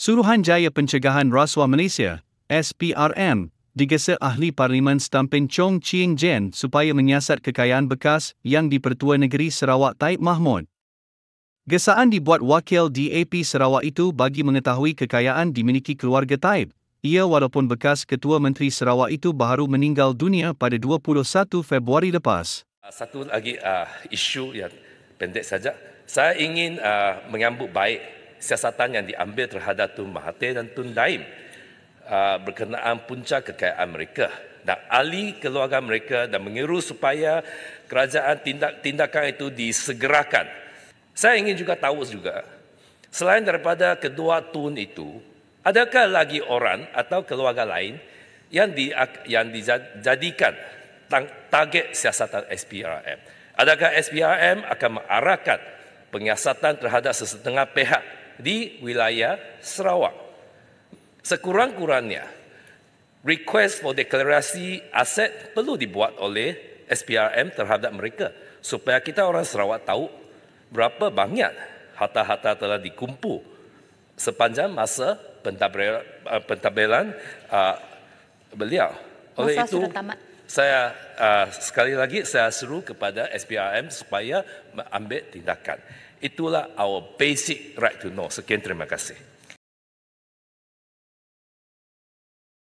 Suruhanjaya Pencegahan Rasuah Malaysia, SPRM, digesa ahli Parlimen Stampin Chong Ching Jen supaya menyiasat kekayaan bekas yang di-Pertua Negeri Sarawak Taib Mahmud. Gesaan dibuat wakil DAP Sarawak itu bagi mengetahui kekayaan dimiliki keluarga Taib. Ia walaupun bekas Ketua Menteri Sarawak itu baru meninggal dunia pada 21 Februari lepas. Satu lagi uh, isu yang pendek saja. Saya ingin uh, menyambut baik siasatan yang diambil terhadap Tun Mahathir dan Tun Daim uh, berkenaan punca kekayaan mereka dan ahli keluarga mereka dan mengiru supaya kerajaan tindak tindakan itu disegerakan. Saya ingin juga tahu juga, selain daripada kedua Tun itu, adakah lagi orang atau keluarga lain yang di, yang dijadikan target siasatan SPRM? Adakah SPRM akan mengarahkan penyiasatan terhadap sesetengah pihak di wilayah Sarawak. Sekurang-kurangnya, request for deklarasi aset perlu dibuat oleh SPRM terhadap mereka supaya kita orang Sarawak tahu berapa banyak harta-harta telah dikumpul sepanjang masa pentabelan, uh, pentabelan uh, beliau. Oleh masa itu, sudah tamat. Saya uh, sekali lagi saya seru kepada SPRM supaya mengambil tindakan. Itulah our basic right to know. Sekian terima kasih.